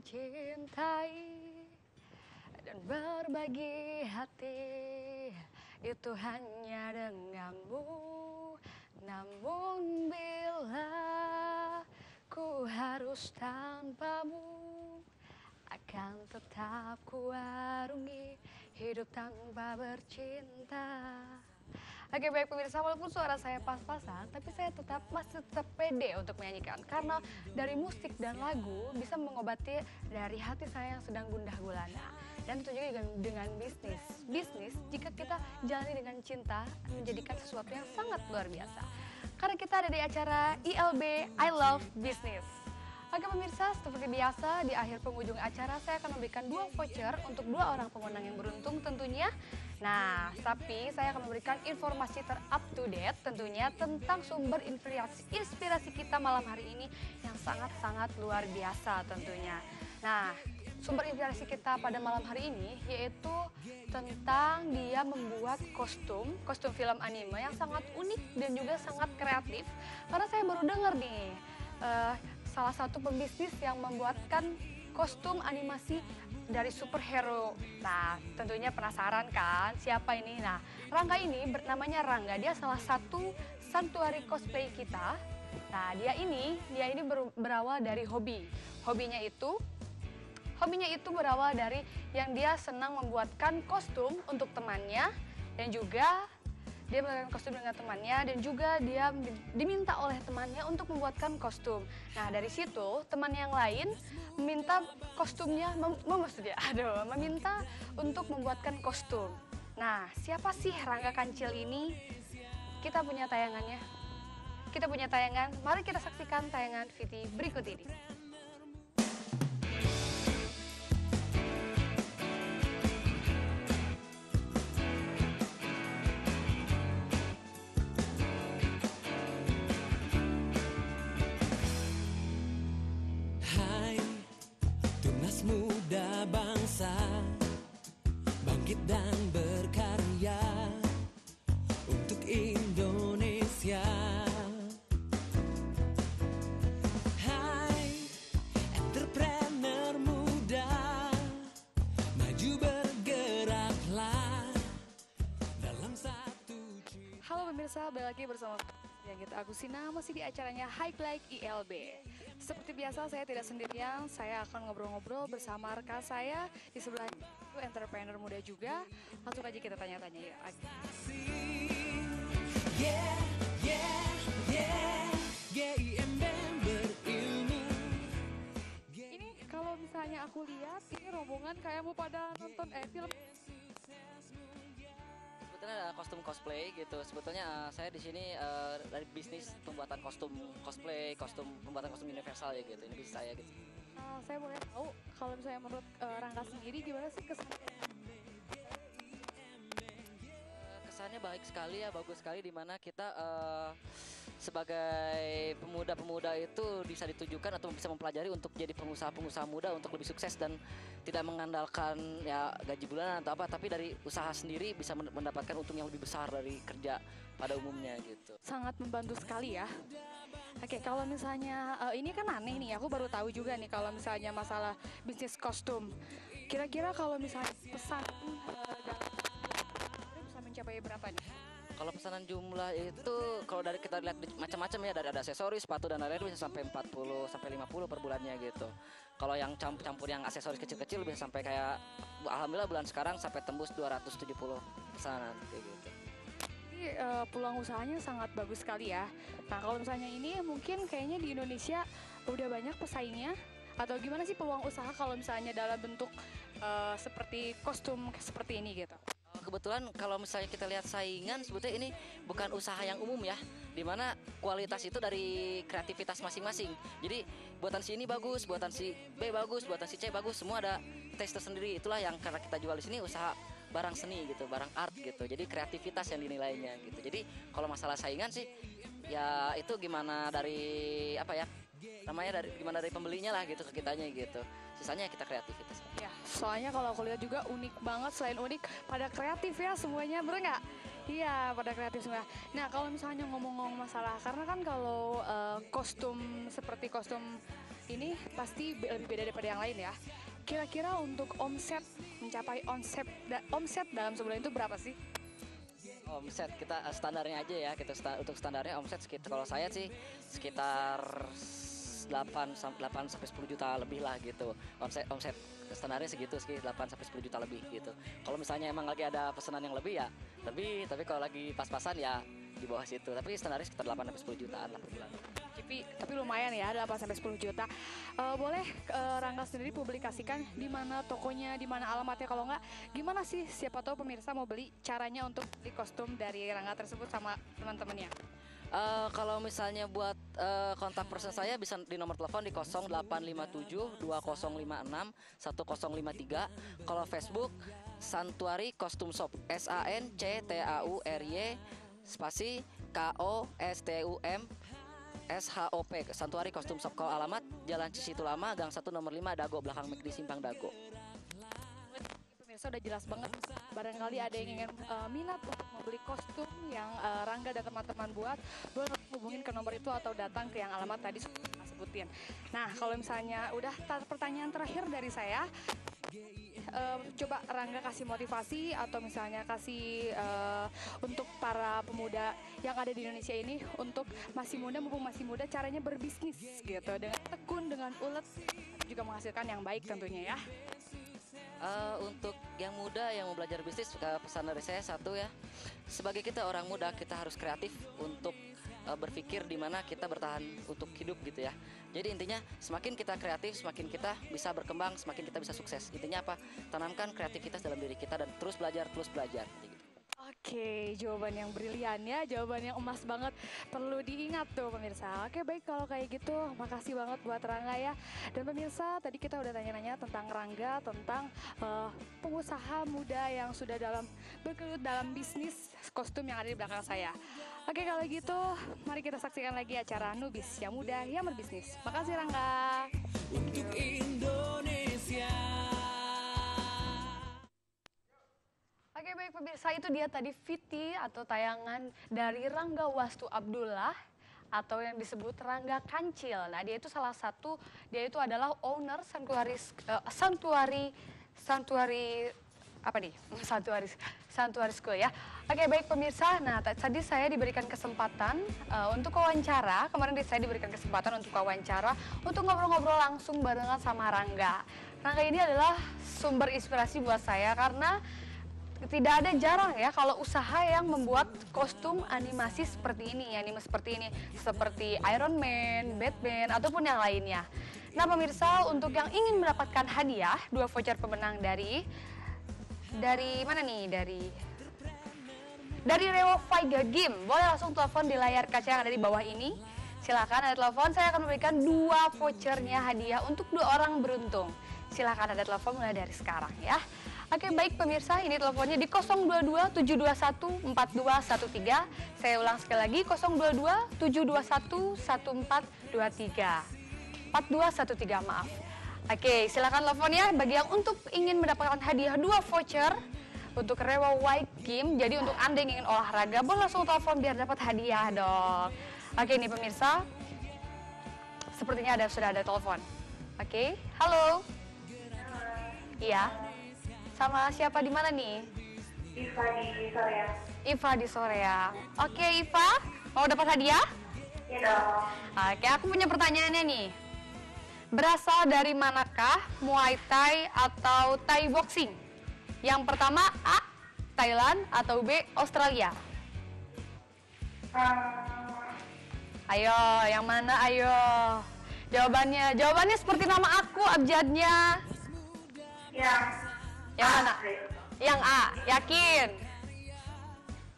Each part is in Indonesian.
mencintai dan berbagi hati. Itu hanya denganmu. Namun bila ku harus tanpamu akan tetap kuarungi hidup tanpa bercinta Oke baik pemirsa, walaupun suara saya pas-pasan, tapi saya tetap masih tetap pede untuk menyanyikan karena dari musik dan lagu bisa mengobati dari hati saya yang sedang gundah gulana. Dan tentu juga dengan, dengan bisnis. Bisnis jika kita jalani dengan cinta menjadikan sesuatu yang sangat luar biasa. Karena kita ada di acara ILB I Love Business. Oke pemirsa, seperti biasa di akhir penghujung acara saya akan memberikan dua voucher untuk dua orang pemenang yang beruntung tentunya Nah, tapi saya akan memberikan informasi ter-up to date tentunya tentang sumber inspirasi, inspirasi kita malam hari ini yang sangat-sangat luar biasa tentunya. Nah, sumber inspirasi kita pada malam hari ini yaitu tentang dia membuat kostum, kostum film anime yang sangat unik dan juga sangat kreatif. Karena saya baru dengar nih, uh, salah satu pembisnis yang membuatkan kostum animasi dari superhero. Nah, tentunya penasaran kan siapa ini? Nah, Rangga ini bernamanya Rangga. Dia salah satu santuari cosplay kita. Nah, dia ini, dia ini ber, berawal dari hobi. Hobinya itu hobinya itu berawal dari yang dia senang membuatkan kostum untuk temannya dan juga dia melakukan kostum dengan temannya dan juga dia diminta oleh temannya untuk membuatkan kostum. Nah dari situ teman yang lain meminta kostumnya, mem maksudnya, aduh, meminta untuk membuatkan kostum. Nah siapa sih Rangga Kancil ini? Kita punya tayangannya. Kita punya tayangan, mari kita saksikan tayangan Viti berikut ini. Bangkit dan berkarya untuk Indonesia. Hai entrepreneur muda, maju bergeraklah dalam satu Halo pemirsa, balik lagi bersama yang kita Agustina masih di acaranya High Like ILB. Seperti biasa saya tidak sendirian, saya akan ngobrol-ngobrol bersama rekan saya. Di sebelah itu entrepreneur muda juga. Langsung aja kita tanya-tanya ya. Yeah, yeah, yeah, Ini kalau misalnya aku lihat ini rombongan kayak mau pada nonton eh film ada kostum cosplay gitu. Sebetulnya uh, saya di sini uh, dari bisnis pembuatan kostum cosplay, kostum pembuatan kostum universal ya gitu. Ini bisnis saya gitu. Uh, saya boleh tahu kalau misalnya menurut uh, Rangga sendiri gimana sih kesannya? kesannya baik sekali ya, bagus sekali di mana kita uh, sebagai pemuda-pemuda itu bisa ditujukan atau bisa mempelajari untuk jadi pengusaha-pengusaha muda untuk lebih sukses dan tidak mengandalkan ya gaji bulanan atau apa tapi dari usaha sendiri bisa mendapatkan untung yang lebih besar dari kerja pada umumnya gitu. Sangat membantu sekali ya. Oke, kalau misalnya uh, ini kan aneh nih, aku baru tahu juga nih kalau misalnya masalah bisnis kostum. Kira-kira kalau misalnya pesan uh, bisa mencapai berapa nih? Kalau pesanan jumlah itu kalau dari kita lihat macam-macam ya dari ada aksesoris, sepatu dan lain-lain bisa sampai 40 sampai 50 per bulannya gitu. Kalau yang campur-campur yang aksesoris kecil-kecil bisa sampai kayak alhamdulillah bulan sekarang sampai tembus 270 pesanan kayak gitu. Jadi uh, peluang usahanya sangat bagus sekali ya. Nah, kalau misalnya ini mungkin kayaknya di Indonesia udah banyak pesaingnya atau gimana sih peluang usaha kalau misalnya dalam bentuk uh, seperti kostum seperti ini gitu? Kebetulan kalau misalnya kita lihat saingan sebetulnya ini bukan usaha yang umum ya di mana kualitas itu dari kreativitas masing-masing. Jadi buatan si ini bagus buatan si B bagus buatan si C bagus semua ada tes tersendiri. Itulah yang karena kita jual di sini usaha barang seni gitu barang art gitu. Jadi kreativitas yang dinilainya gitu. Jadi kalau masalah saingan sih ya itu gimana dari apa ya namanya dari gimana dari pembelinya lah gitu ke kitanya gitu. Sisanya kita kreativitas. Ya soalnya kalau aku lihat juga unik banget selain unik pada kreatif ya semuanya bener nggak? Iya, pada kreatif semua. Nah, kalau misalnya ngomong-ngomong masalah, karena kan kalau uh, kostum seperti kostum ini pasti lebih beda daripada yang lain ya. Kira-kira untuk omset mencapai omset da- omset dalam sebulan itu berapa sih? Omset kita eh, standarnya aja ya, kita sta- untuk standarnya omset sekitar kalau saya sih sekitar 8 sam- 8 sampai 10 juta lebih lah gitu. Omset omset standarnya segitu sekitar 8 sampai 10 juta lebih gitu. Kalau misalnya emang lagi ada pesanan yang lebih ya lebih, tapi kalau lagi pas-pasan ya di bawah situ. Tapi standarnya sekitar 8 sampai 10 jutaan lah per bulan. Tapi tapi lumayan ya 8 sampai 10 juta. Eh, boleh eh, Rangga sendiri publikasikan di mana tokonya, di mana alamatnya kalau nggak gimana sih siapa tahu pemirsa mau beli caranya untuk beli kostum dari Rangga tersebut sama teman-temannya. Eh, kalau misalnya buat eh, kontak person saya bisa di nomor telepon di 0857 2056 1053. Kalau Facebook Santuari Kostum Shop S A N C T A U R Y spasi K O S T U M S H O P Santuari Kostum Shop. Kalau alamat Jalan Cisitu Lama Gang 1 nomor 5 Dago belakang McD Simpang Dago. Pemirsa udah jelas banget. Barangkali ada yang ingin eh, minat untuk membeli kostum yang eh, Rangga dan teman-teman buat, boleh hubungin ke nomor itu atau datang ke yang alamat tadi sebutin. Nah, kalau misalnya udah ta- pertanyaan terakhir dari saya, eh, coba Rangga kasih motivasi atau misalnya kasih eh, untuk para pemuda yang ada di Indonesia ini untuk masih muda mumpung masih muda caranya berbisnis gitu. Dengan tekun dengan ulet juga menghasilkan yang baik tentunya ya. Eh, untuk yang muda yang mau belajar bisnis eh, pesan dari saya satu ya. Sebagai kita orang muda kita harus kreatif untuk berpikir di mana kita bertahan untuk hidup gitu ya jadi intinya semakin kita kreatif semakin kita bisa berkembang semakin kita bisa sukses intinya apa tanamkan kreativitas dalam diri kita dan terus belajar terus belajar gitu. Oke, jawaban yang brilian ya, jawaban yang emas banget. Perlu diingat tuh pemirsa. Oke, baik kalau kayak gitu, makasih banget buat Rangga ya. Dan pemirsa, tadi kita udah tanya-nanya tentang Rangga, tentang eh, pengusaha muda yang sudah dalam bergelut dalam bisnis kostum yang ada di belakang saya. Oke, kalau gitu, mari kita saksikan lagi acara Nubis yang muda yang berbisnis. Makasih Rangga. untuk Indonesia. Oke baik pemirsa itu dia tadi Viti atau tayangan dari Rangga Wastu Abdullah atau yang disebut Rangga Kancil. Nah dia itu salah satu dia itu adalah owner Santuari eh, Santuari Santuari apa nih Santuari Santuari School ya. Oke baik pemirsa. Nah ta- tadi saya diberikan kesempatan eh, untuk wawancara. Kemarin saya diberikan kesempatan untuk wawancara untuk ngobrol-ngobrol langsung barengan sama Rangga. Rangga ini adalah sumber inspirasi buat saya karena tidak ada jarang ya kalau usaha yang membuat kostum animasi seperti ini, anime seperti ini, seperti Iron Man, Batman, ataupun yang lainnya. Nah pemirsa, untuk yang ingin mendapatkan hadiah, dua voucher pemenang dari, dari mana nih? Dari dari Rewo Figa Game. Boleh langsung telepon di layar kaca yang ada di bawah ini. Silakan ada telepon, saya akan memberikan dua vouchernya hadiah untuk dua orang beruntung. Silakan ada telepon mulai dari sekarang ya. Oke baik pemirsa, ini teleponnya di 022 721 4213. Saya ulang sekali lagi 022 721 1423. 4213 maaf. Oke, silakan teleponnya bagi yang untuk ingin mendapatkan hadiah dua voucher untuk Rewa White Game. Jadi untuk Anda yang ingin olahraga, boleh langsung telepon biar dapat hadiah dong. Oke, ini pemirsa. Sepertinya ada sudah ada telepon. Oke, halo. Iya. Sama siapa di mana nih? Iva di Soreang. Iva di Soreang. Oke, Iva, mau dapat hadiah? Iya dong. Oke, aku punya pertanyaannya nih. Berasal dari manakah Muay Thai atau Thai boxing? Yang pertama A. Thailand atau B. Australia? Ayo, yang mana? Ayo. Jawabannya, jawabannya seperti nama aku abjadnya. yang Yang mana? Yang A, yakin?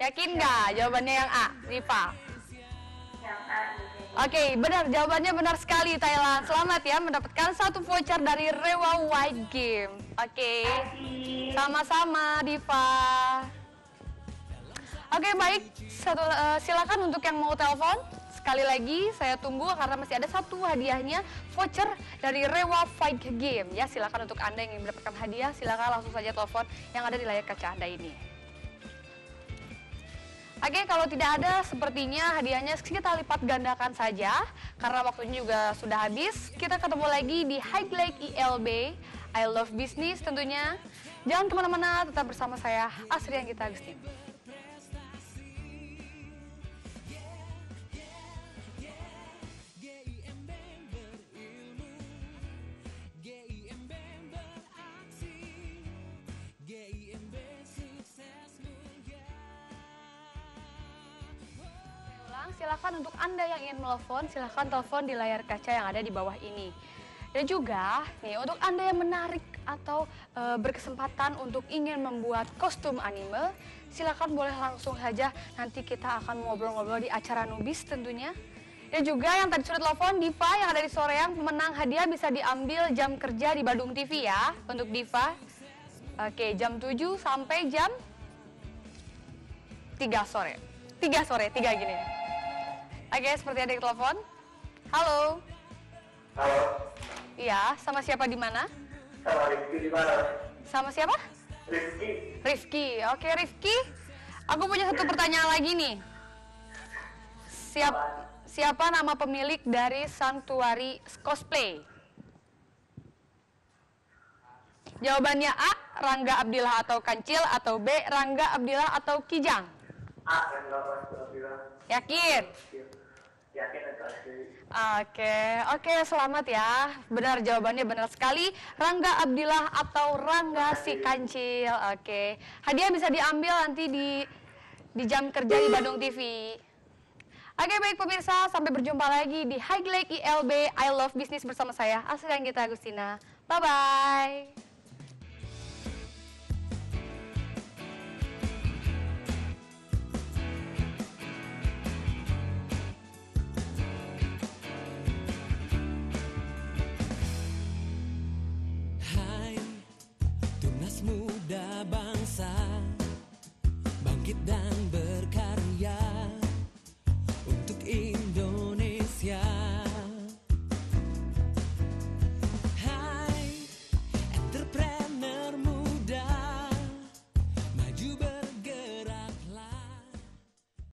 Yakin nggak jawabannya yang A, Riva? Oke, benar. Jawabannya benar sekali, Thailand. Selamat ya mendapatkan satu voucher dari Rewa White Game. Oke. Sama-sama, Diva. Oke, baik. Satu, eh, silakan untuk yang mau telepon. Sekali lagi, saya tunggu karena masih ada satu hadiahnya voucher dari Rewa Fight Game. Ya, silakan untuk Anda yang ingin mendapatkan hadiah, silakan langsung saja telepon yang ada di layar kaca Anda ini. Oke, kalau tidak ada, sepertinya hadiahnya kita lipat gandakan saja. Karena waktunya juga sudah habis. Kita ketemu lagi di High Lake ILB. I Love Business tentunya. Jangan ke mana-mana, tetap bersama saya, Asri Anggita Agustin. Ulang, silakan untuk Anda yang ingin melelpon, silakan telepon di layar kaca yang ada di bawah ini. Dan juga nih untuk Anda yang menarik atau e, berkesempatan untuk ingin membuat kostum anime, silakan boleh langsung saja nanti kita akan ngobrol-ngobrol di acara Nubis tentunya. Dan juga yang tadi sudah telepon Diva yang ada di Soreang pemenang hadiah bisa diambil jam kerja di Badung TV ya untuk Diva. Oke, jam 7 sampai jam 3 sore. 3 sore, 3 gini. Oke, seperti ada yang telepon. Halo. Halo, Iya, sama siapa di mana? sama Rifki di mana? Sama siapa? Rifki, Rifki. Oke, Rifki. Aku punya satu pertanyaan lagi nih. Siap, siapa nama pemilik dari Santuari Cosplay? Jawabannya A, Rangga Abdillah atau Kancil atau B, Rangga Abdillah atau Kijang. A pas bilang Yakin? Oke, oke selamat ya. Benar jawabannya benar sekali. Rangga Abdillah atau Rangga si Kancil. Oke, hadiah bisa diambil nanti di di jam kerja di Bandung TV. Oke baik pemirsa, sampai berjumpa lagi di High Lake ILB I Love Business bersama saya Asri Anggita Agustina. Bye bye.